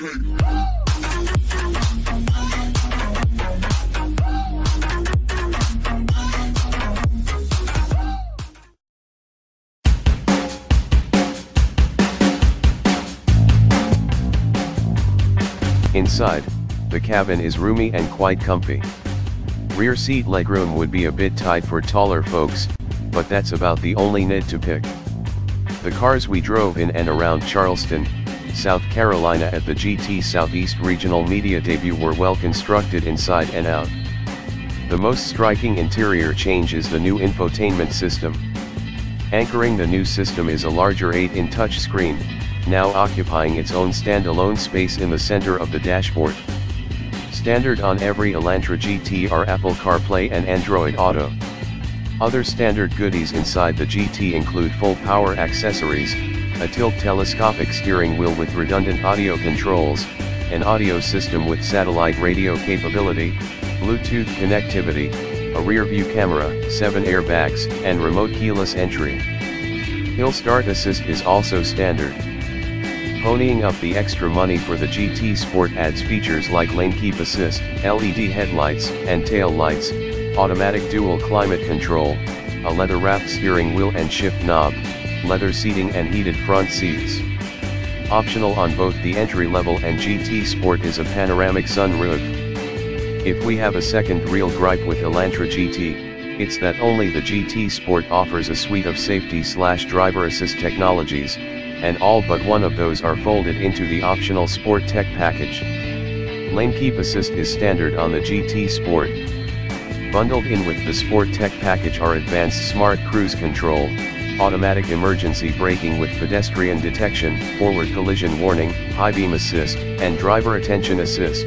Inside, the cabin is roomy and quite comfy. Rear seat legroom would be a bit tight for taller folks, but that's about the only nit to pick. The cars we drove in and around Charleston, South Carolina at the GT Southeast Regional Media debut were well constructed inside and out. The most striking interior change is the new infotainment system. Anchoring the new system is a larger 8-in touchscreen, now occupying its own standalone space in the center of the dashboard. Standard on every Elantra GT are Apple CarPlay and Android Auto. Other standard goodies inside the GT include full power accessories, a tilt telescopic steering wheel with redundant audio controls, an audio system with satellite radio capability, Bluetooth connectivity, a rear view camera, 7 airbags, and remote keyless entry. Hill Start Assist is also standard. Ponying up the extra money for the GT Sport adds features like lane keep assist, LED headlights and tail lights, automatic dual climate control, a leather-wrapped steering wheel and shift knob, leather seating and heated front seats. Optional on both the entry-level and GT Sport is a panoramic sunroof. If we have a second real gripe with Elantra GT, it's that only the GT Sport offers a suite of safety slash driver assist technologies, and all but one of those are folded into the optional Sport Tech package. Lane Keep Assist is standard on the GT Sport. Bundled in with the Sport Tech package are advanced smart cruise control, automatic emergency braking with pedestrian detection, forward collision warning, high beam assist, and driver attention assist.